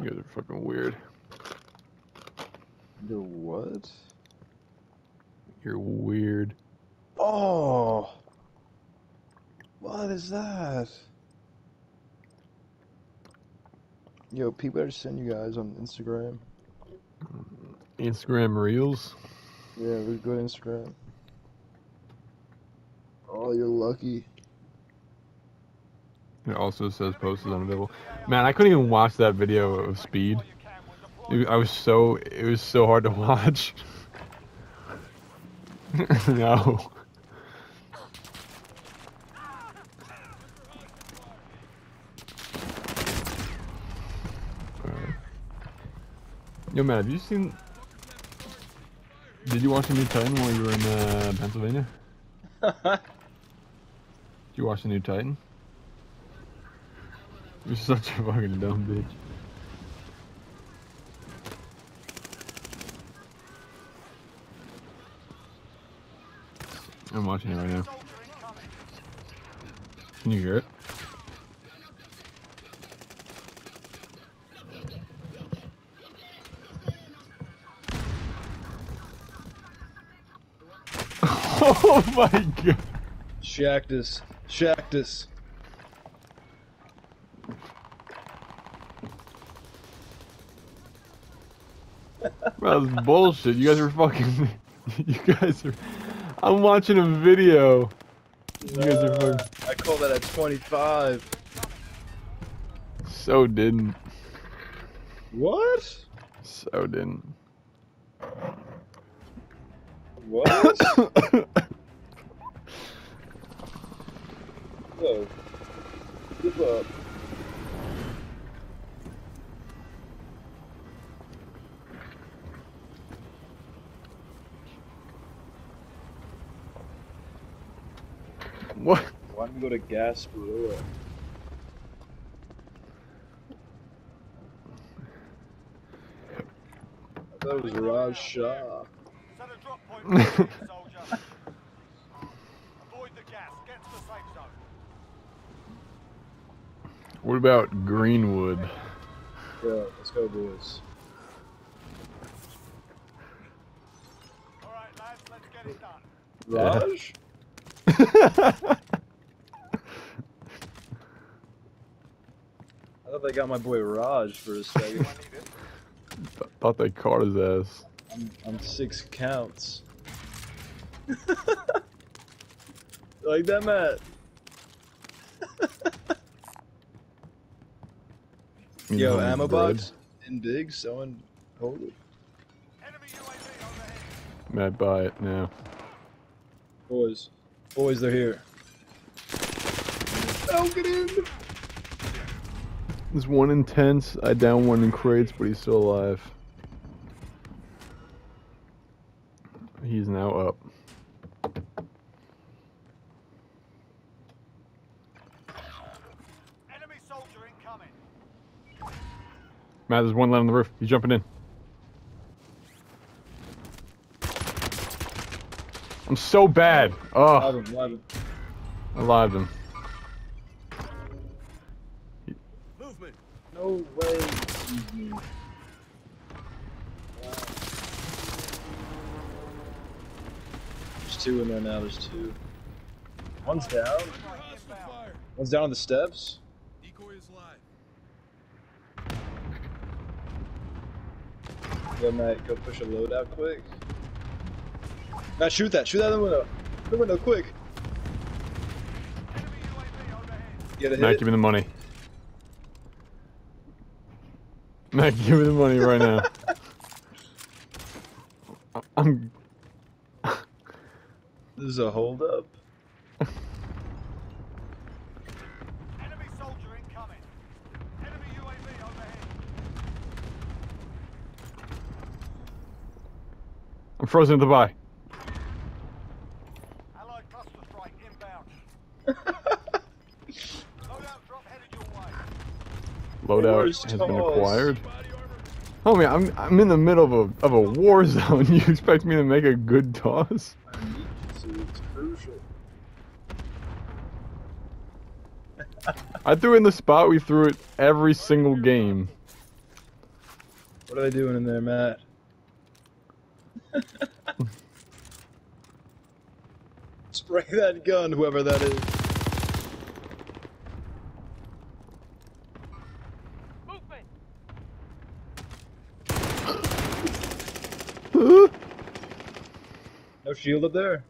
You guys are fucking weird. You're what? You're weird. Oh! What is that? Yo, people better send you guys on Instagram. Instagram Reels. Yeah, we go to Instagram. Oh, you're lucky. It also says post is unavailable. Man, I couldn't even watch that video of Speed. It- I was so it was so hard to watch. no. Yo, man, have you seen? Did you watch the new Titan while you were in uh, Pennsylvania? Did you watch the new Titan? You're such a fucking dumb bitch. I'm watching it right now. Can you hear it? oh my god. Shactus. Shactus. Bro, that's bullshit. You guys are fucking. You guys are. I'm watching a video. You guys are uh, fucking. I call that a 25. So didn't. What? So didn't. What? Whoa. Give up. what? Why don't we go to Gasparilla? I thought it was Raj Shah. Set a drop point for you, soldier. Avoid the gas. Get to the safe zone. What about Greenwood? Yeah, let's go, boys. All right, lads, let's get it done. Yeah. Raj? I thought they got my boy Raj for a second. Thought they caught his ass. I'm, I'm six counts. like that, Matt. You Yo, know, ammo bread. box in big. Someone hold it. Enemy UAV overhead. Matt, buy it now. Boys, boys, they're here. Oh, get in! There's one intense. I down one in crates, but he's still alive. He's now up. Enemy soldier incoming. Matt, there's one left on the roof. He's jumping in. I'm so bad. Oh, him, live him. I lived him. No way. There's two in there now. There's two. One's down. One's down on the steps. Decoy is live. Yo, Matt, go push a load out quick. Matt, shoot that. Shoot that in the window. The window, quick. Enemy Get a Matt, give me the money. Matt, give me the money right now. I'm. This is a hold up. Enemy soldier incoming. Enemy UAV overhead. I'm frozen at the buy. Allied cluster strike inbound. Loadout drop headed your way. Loadout Where's has been acquired. Homie, I'm I'm in the middle of a of a war zone. You expect me to make a good toss? I need you to. It's crucial. I threw in the spot we threw it every single game. What are they doing in there, Matt? Spray that gun, whoever that is. Shield up there.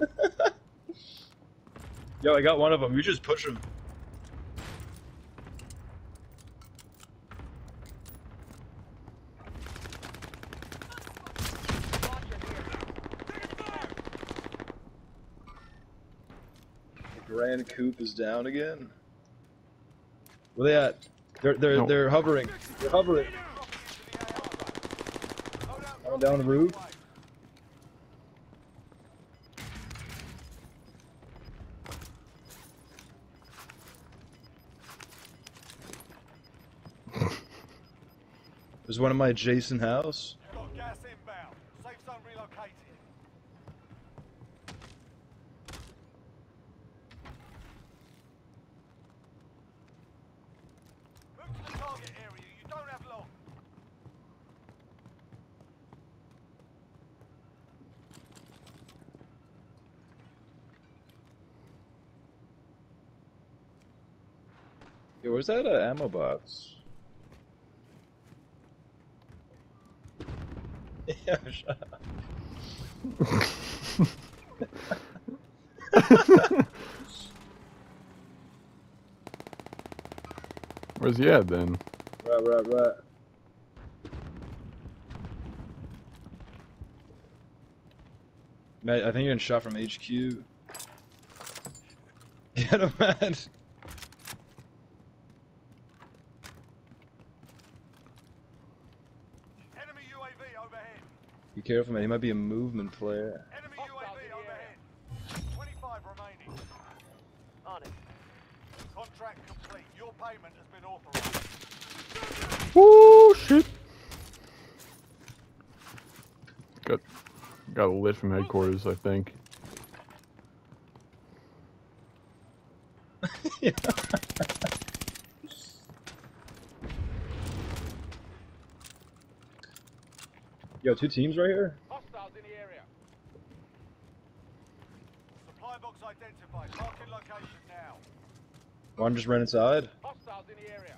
Yo, I got one of them. You just push him. The Grand Coupe is down again. Where they at? They're they're No. they're hovering. They're hovering. Coming down the roof. There's one in my adjacent house. Got gas inbound. Safe zone relocated. Move to the target area. You don't have long. Yo, where's that uh, ammo box? yeah, shut up. Where's he at then? Right, right, right. Matt, I think you're getting shot from HQ. Get him, Matt. Enemy UAV overhead. Be careful, man. He might be a movement player. Enemy UAV overhead. 25 remaining. On it. Contract complete. Your payment has been authorized. Woo shit. Got got a lit from headquarters, I think. Yo, two teams right here? Hostiles in the area. Supply box identified. Marking location now. One just ran inside. Hostiles in the area.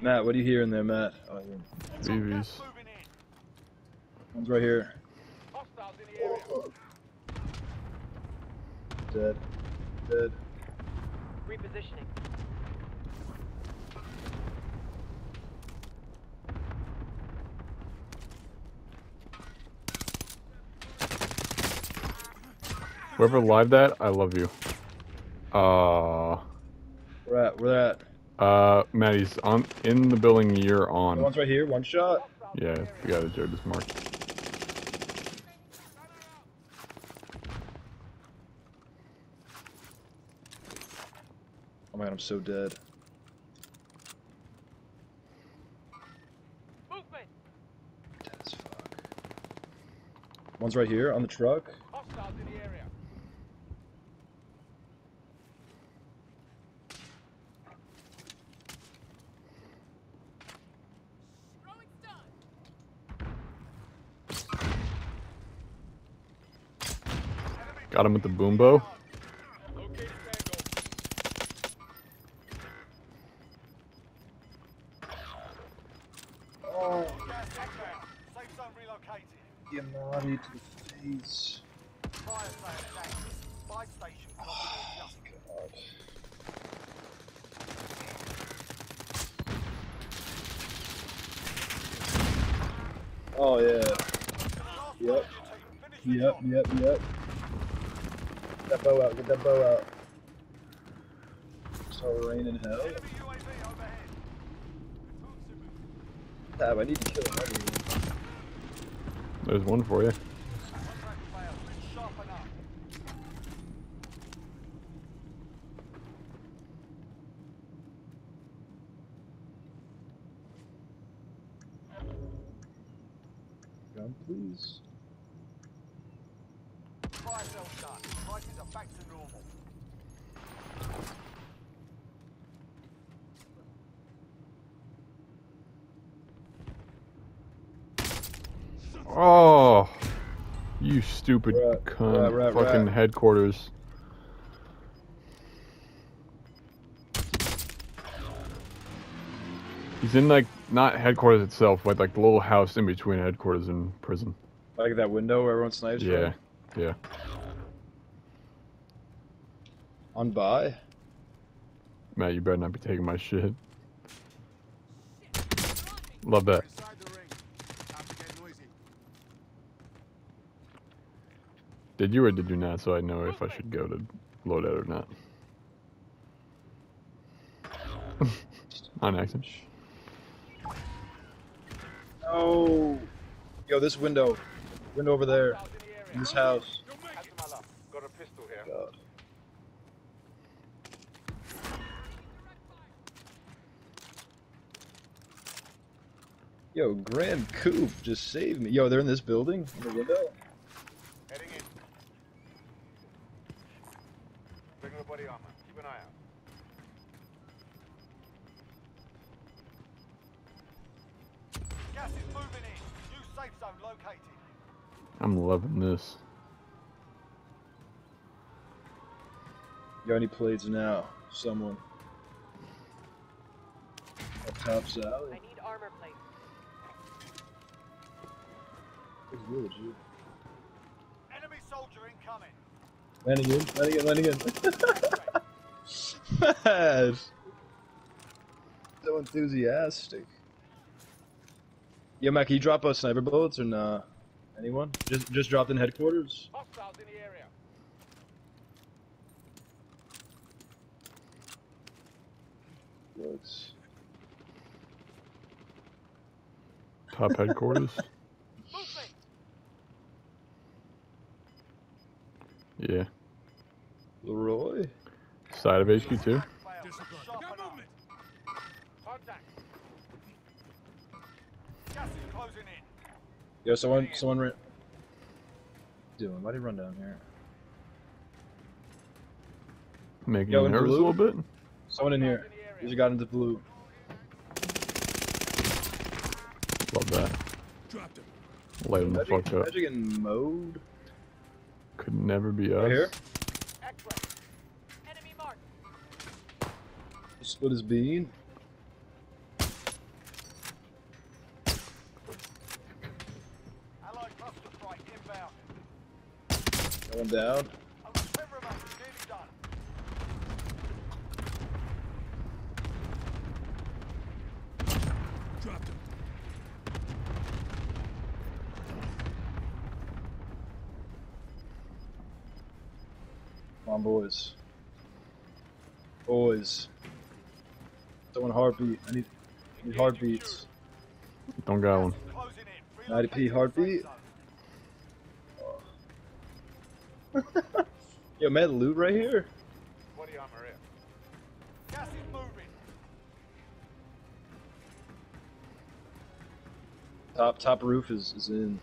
Matt, what do you hear in there, Matt? Oh, yeah. BBs. One's right here. Hostiles in the area. Dead. Dead. Repositioning. Whoever live that, I love you. Uh, Where at? Where at? uh, Maddie's on in the building you're on. One's right here. One shot. Yeah, the guy that Joe just marked. God, I'm so dead. Movement. Dead as fuck. One's right here on the truck. Hostiles in the area. Got him with the boom zone relocated. Yamati to the face. Fire sale active. Buy station. Oh, God. Oh yeah. Yep. Yep, yep, yep. Get that bow out, get that bow out. So rain in hell. Tab, I need to kill one. There's one for you. Contract failed. Let's sharpen up. please. Fire sales done. Prices are back to normal. Oh, you stupid Right, cunt! right, right, Fucking headquarters. He's in like not headquarters itself, but like the little house in between headquarters and prison. Like that window where everyone snipes Yeah, from? yeah. On by? Matt, you better not be taking my shit. Love that. Inside the ring. Time to get noisy. Did you or did you not? So I know if I should go to load out or not. On accident. Oh! Yo, this window. Window over there. In this house. Got a pistol here. God. Yo, Grand Coupe just saved me. Yo, they're in this building? In the window? This. Got any plates now? Someone. Up top I need armor plates. It's good, dude. Enemy soldier incoming. Landing in, landing in, landing in. Smash! So enthusiastic. Yo, Matt, can you drop us sniper bullets or nah? Anyone? Just just dropped in headquarters? Hostiles in the area. Looks. Top headquarters. Movement. Yeah. Leroy? Side of HQ too. Yo, someone, someone ran. Doing? Why'd he run down here? Making Yo, you in nervous a little bit. Someone in here. He just got into blue. Love that. Light him the Imagine, fuck up. imagine getting mowed. Could never be us. Right here. X-ray. Enemy marked. Split his bean. Allied cluster strike inbound. That one down. Only 10 remain. Nearly done. Come on, boys. Boys. Someone heartbeat. I need, I need heartbeats. Don't got one. Closing 90p Relocating heartbeat. safe zone. Yo, man, loot right here. Body armor here. Gas is moving. Top top roof is, is in.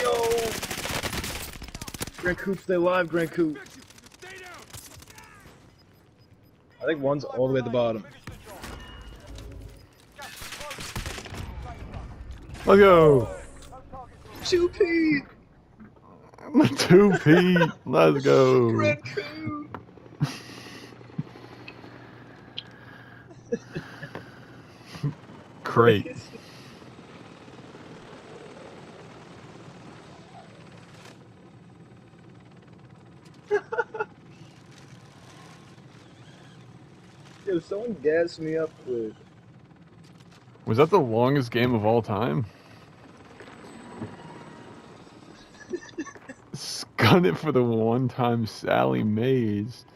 Yo! Grand Coupe, stay alive, Grand Coupe. I think one's all the way at the bottom. Finish the job. Gas is closing. Safe zone. Let's go. No targets will 2P! Two P. Let's go. Coupe! Yo, someone gas me up quick. Was that the longest game of all time? Scun it for the one time Sally Mays.